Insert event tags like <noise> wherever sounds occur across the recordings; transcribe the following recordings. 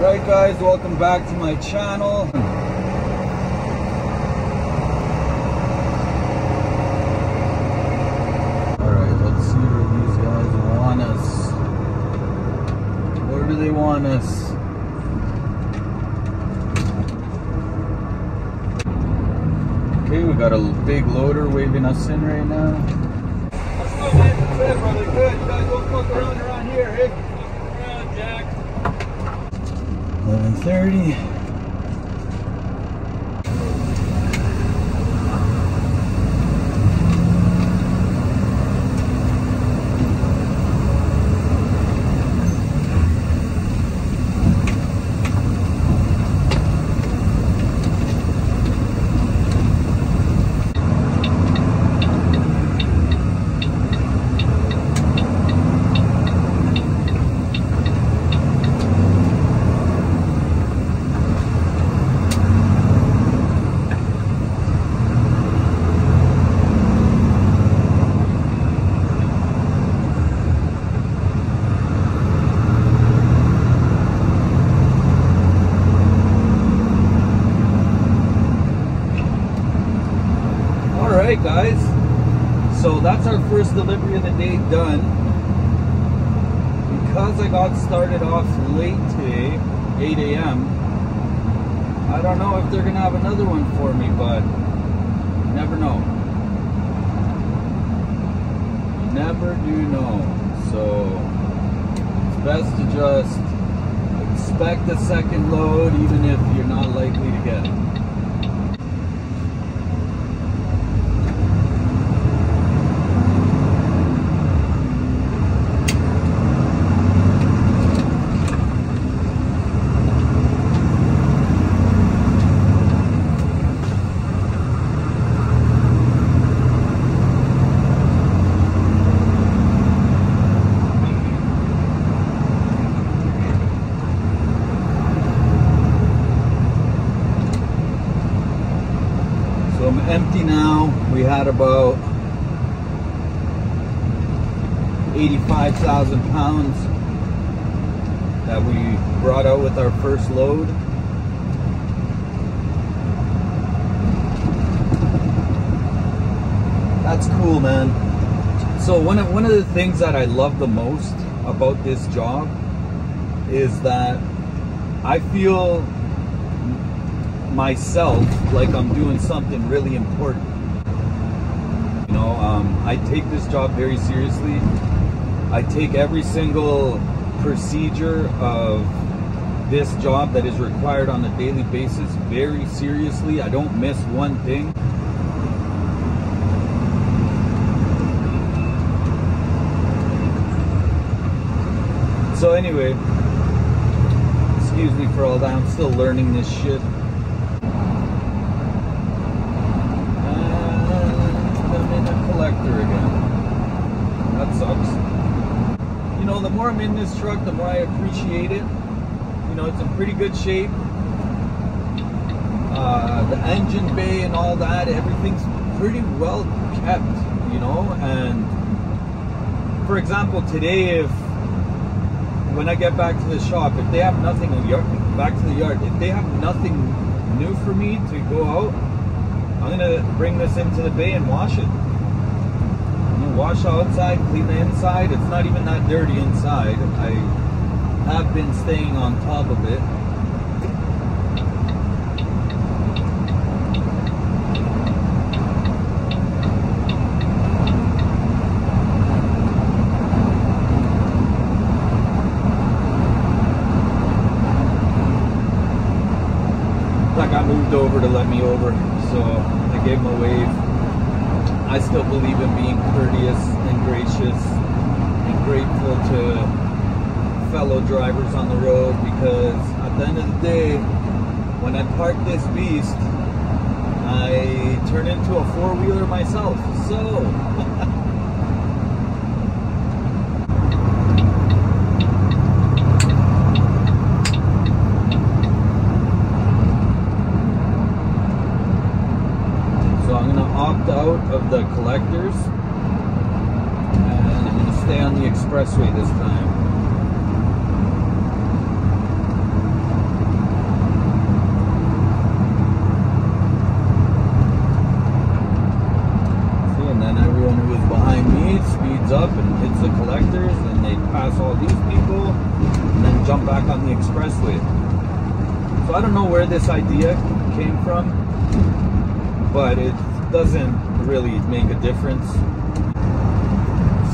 Alright guys, welcome back to my channel. Alright, let's see where these guys want us. Where do they want us? Okay, we got a big loader waving us in right now. What's up, man? Good, brother. Good. You guys don't fuck around around here, hey? around, Jack. 1130. Alright guys, so that's our first delivery of the day done. Because I got started off late today, 8 a.m., I don't know if they're gonna have another one for me, but never know. Never do know. So it's best to just expect a second load even if you're not likely to get it. So I'm empty now. We had about 85,000 pounds that we brought out with our first load. That's cool, man. So one of one of the things that I love the most about this job is that I feel myself like I'm doing something really important. You know, um, I take this job very seriously. I take every single procedure of this job that is required on a daily basis very seriously. I don't miss one thing. So anyway, excuse me for all that. I'm still learning this shit. And I'm in a collector again. That sucks. You the more I'm in this truck, the more I appreciate it. You know, it's in pretty good shape. Uh, the engine bay and all that, everything's pretty well kept, you know. And for example, today, if when I get back to the shop, if they have nothing back to the yard, if they have nothing new for me to go out, I'm gonna bring this into the bay and wash it. Wash outside, clean the inside. It's not even that dirty inside. I have been staying on top of it. That got moved over to let me over, so I gave him a wave. I still believe in gracious and grateful to fellow drivers on the road because at the end of the day, when I park this beast, I turn into a four wheeler myself. So <laughs> expressway this time. and then everyone who is behind me speeds up and hits the collectors and they pass all these people and then jump back on the expressway. So I don't know where this idea came from, but it doesn't really make a difference.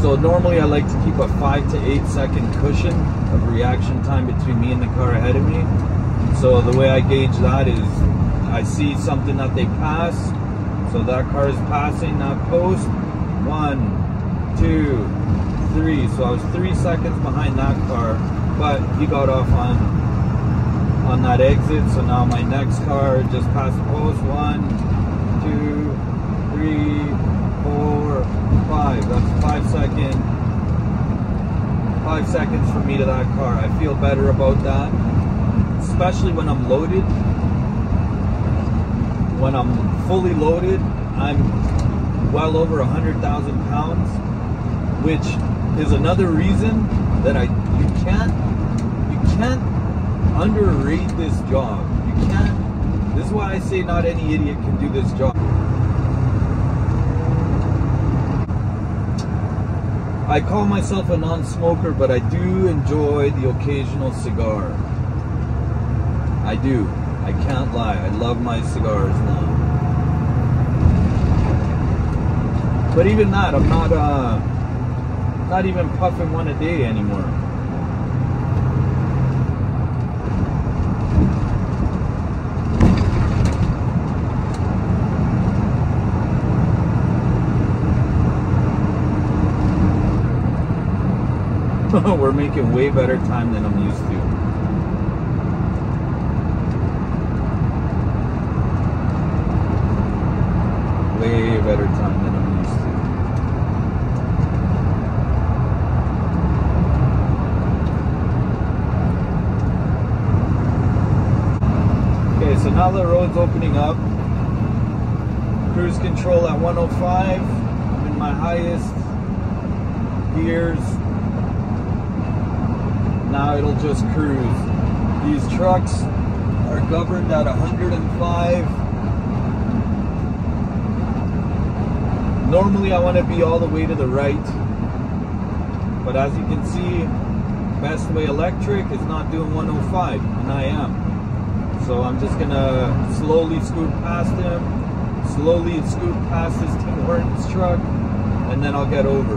So normally I like to keep a five to eight second cushion of reaction time between me and the car ahead of me. So the way I gauge that is I see something that they pass. So that car is passing that post. One, two, three. So I was three seconds behind that car, but he got off on on that exit. So now my next car just passed the post. One, two, three, four, five. That's five seconds. Five seconds from me to that car. I feel better about that, especially when I'm loaded. When I'm fully loaded, I'm well over a hundred thousand pounds, which is another reason that I you can't you can't underrate this job. You can't. This is why I say not any idiot can do this job. I call myself a non-smoker, but I do enjoy the occasional cigar. I do. I can't lie. I love my cigars now. But even that, I'm not uh, not even puffing one a day anymore. <laughs> We're making way better time than I'm used to. Way better time than I'm used to. Okay, so now the road's opening up. Cruise control at 105. I'm in my highest gears. Now it'll just cruise. These trucks are governed at 105. Normally I want to be all the way to the right. But as you can see, Bestway Electric is not doing 105, and I am. So I'm just gonna slowly scoot past him, slowly scoot past his Tim Hortons truck, and then I'll get over.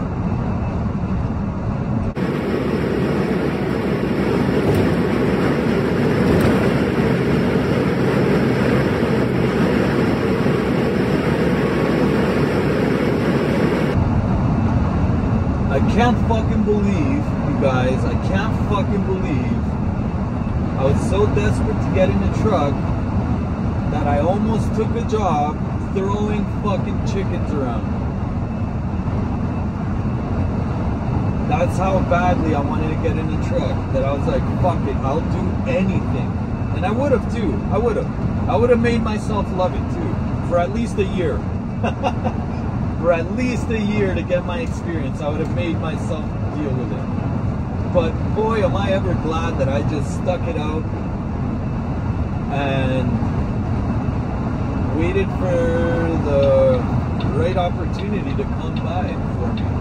I can't fucking believe, you guys, I can't fucking believe I was so desperate to get in a truck that I almost took a job throwing fucking chickens around. That's how badly I wanted to get in a truck that I was like, fuck it, I'll do anything. And I would have too. I would have. I would have made myself love it too. For at least a year. <laughs> For at least a year to get my experience, I would have made myself deal with it. But boy, am I ever glad that I just stuck it out and waited for the right opportunity to come by for me.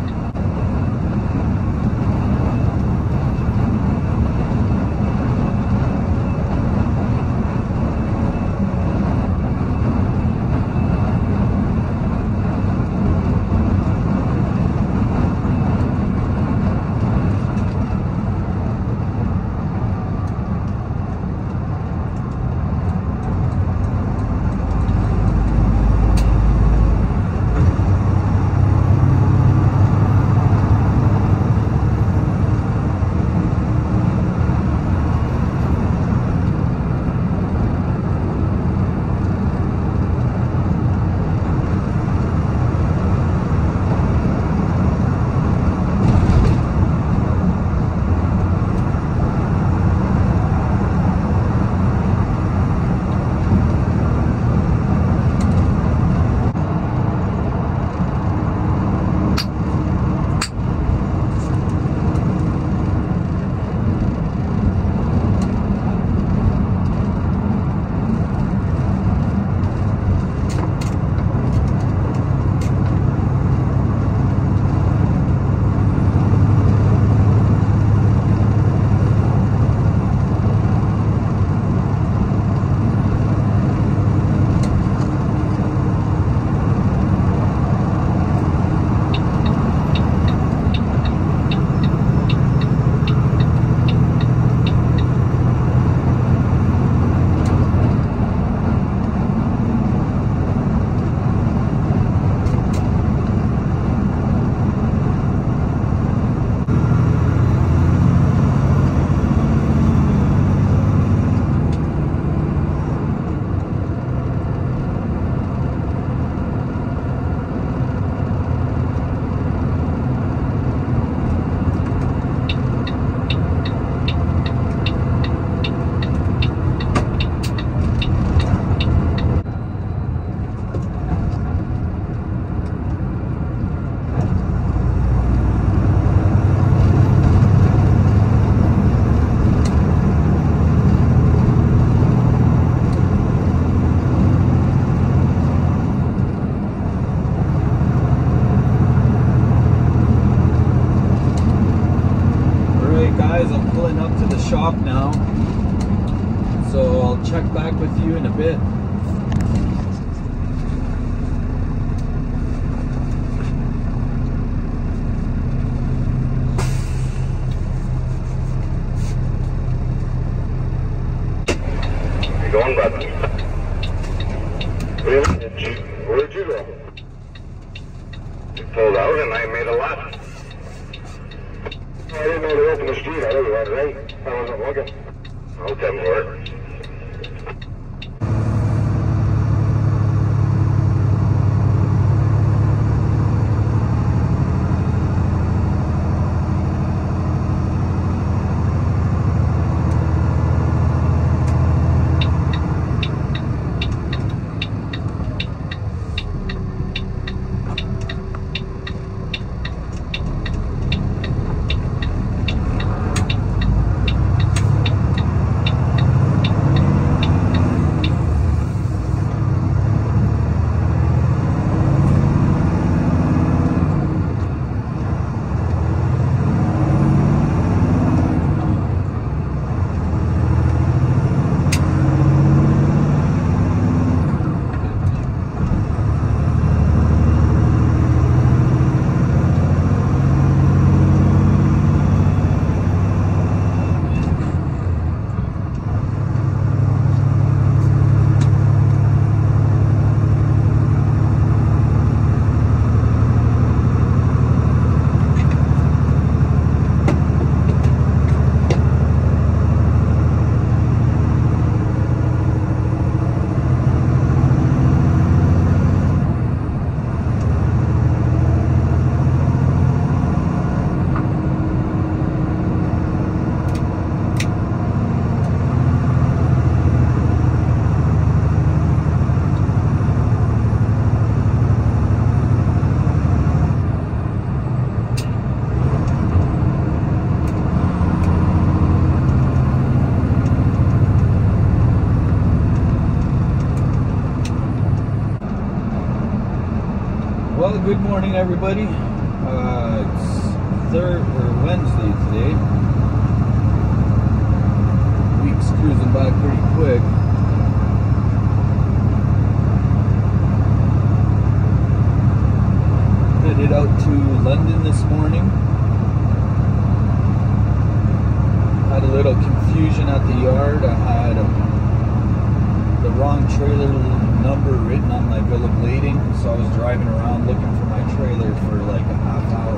guys. I'm pulling up to the shop now. So I'll check back with you in a bit. Going, brother. Really? Did you, where'd you go? You pulled out and I made a lot. I right. I wasn't looking. Tell you where. Well, good morning, everybody. Uh, it's third or Wednesday today. Week's cruising by pretty quick. Headed out to London this morning. Had a little confusion at the yard. I had a, the wrong trailer number written on my bill of lading, so I was driving around looking trailer for like a half hour.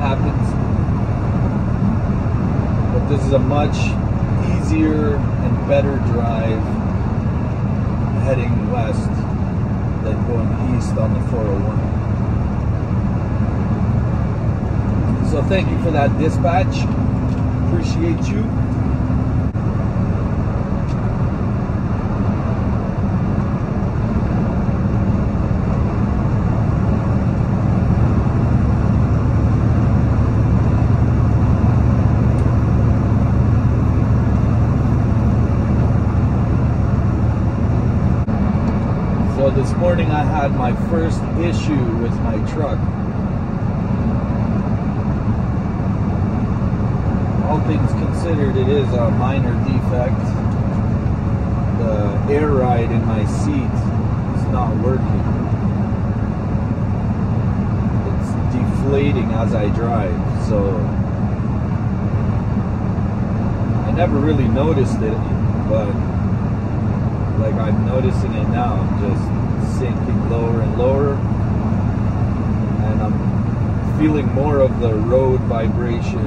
Happens. But this is a much easier and better drive heading west than going east on the 401. So thank you for that dispatch appreciate you. So this morning I had my first issue with my truck. all things considered, it is a minor defect. The air ride in my seat is not working. It's deflating as I drive, so I never really noticed it, but like I'm noticing it now, just sinking lower and lower, feeling more of the road vibration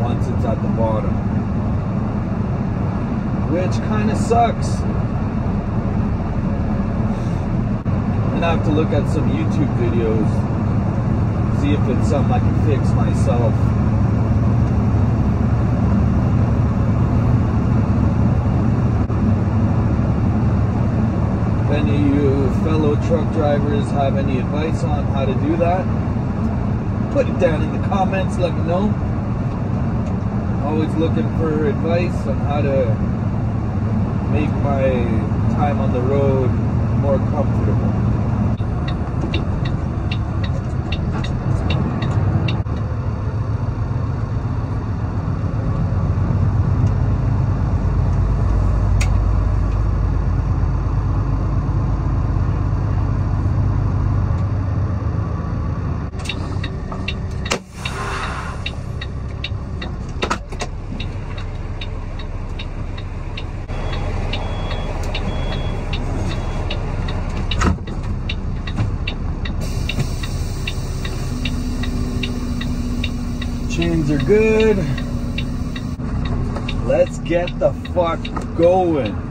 once it's at the bottom. Which kind of sucks. I'm gonna have to look at some YouTube videos, see if it's something I can fix myself. Any of you fellow truck drivers have any advice on how to do that, put it down in the comments, let me know always looking for advice on how to make my time on the road more comfortable. Are good. Let's get the fuck going.